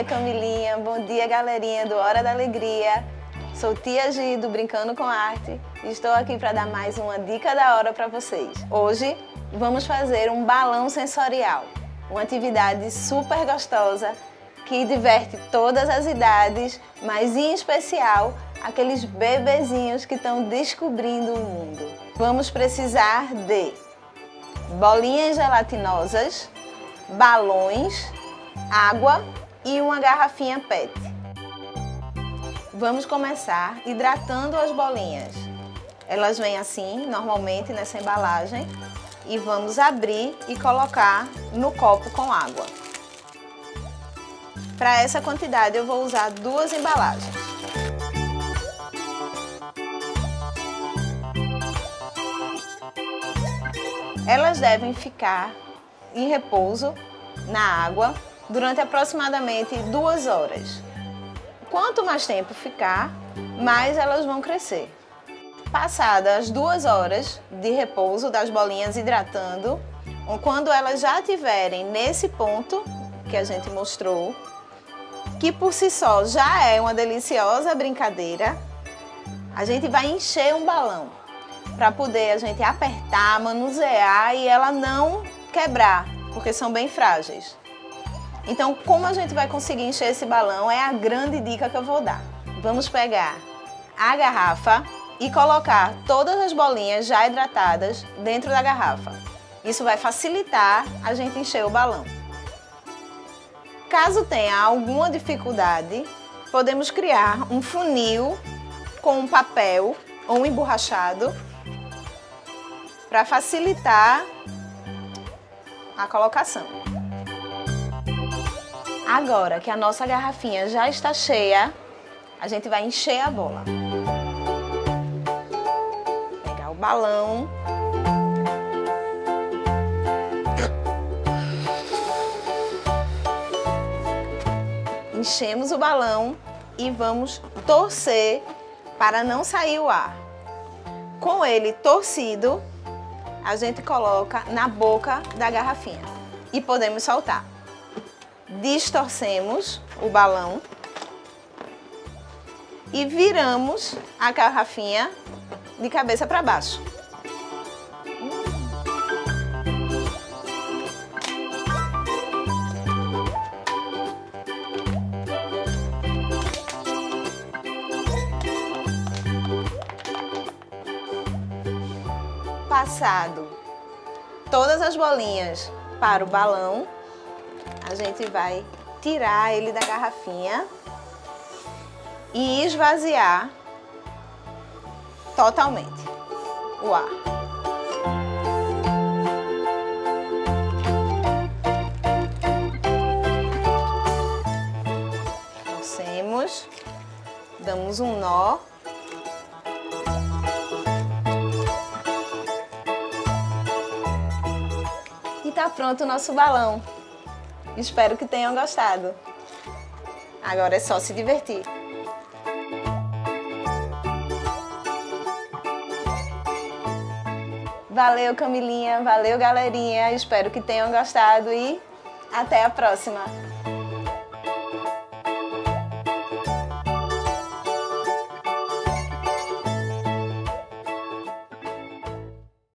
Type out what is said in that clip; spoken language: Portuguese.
dia, Camilinha. Bom dia, galerinha do Hora da Alegria. Sou tia Gi do Brincando com Arte e estou aqui para dar mais uma dica da hora para vocês. Hoje vamos fazer um balão sensorial, uma atividade super gostosa que diverte todas as idades, mas em especial aqueles bebezinhos que estão descobrindo o mundo. Vamos precisar de bolinhas gelatinosas, balões, água e uma garrafinha PET. Vamos começar hidratando as bolinhas. Elas vêm assim, normalmente nessa embalagem, e vamos abrir e colocar no copo com água. Para essa quantidade eu vou usar duas embalagens. Elas devem ficar em repouso na água durante aproximadamente duas horas. Quanto mais tempo ficar, mais elas vão crescer. Passadas as duas horas de repouso das bolinhas hidratando, quando elas já estiverem nesse ponto que a gente mostrou, que por si só já é uma deliciosa brincadeira, a gente vai encher um balão para poder a gente apertar, manusear e ela não quebrar, porque são bem frágeis. Então, como a gente vai conseguir encher esse balão é a grande dica que eu vou dar. Vamos pegar a garrafa e colocar todas as bolinhas já hidratadas dentro da garrafa. Isso vai facilitar a gente encher o balão. Caso tenha alguma dificuldade, podemos criar um funil com um papel ou um emborrachado para facilitar a colocação. Agora que a nossa garrafinha já está cheia, a gente vai encher a bola. Pegar o balão. Enchemos o balão e vamos torcer para não sair o ar. Com ele torcido, a gente coloca na boca da garrafinha e podemos soltar distorcemos o balão e viramos a garrafinha de cabeça para baixo. Passado todas as bolinhas para o balão, a gente vai tirar ele da garrafinha e esvaziar totalmente o ar. Torcemos, damos um nó. E tá pronto o nosso balão. Espero que tenham gostado. Agora é só se divertir. Valeu, Camilinha. Valeu, galerinha. Espero que tenham gostado e até a próxima.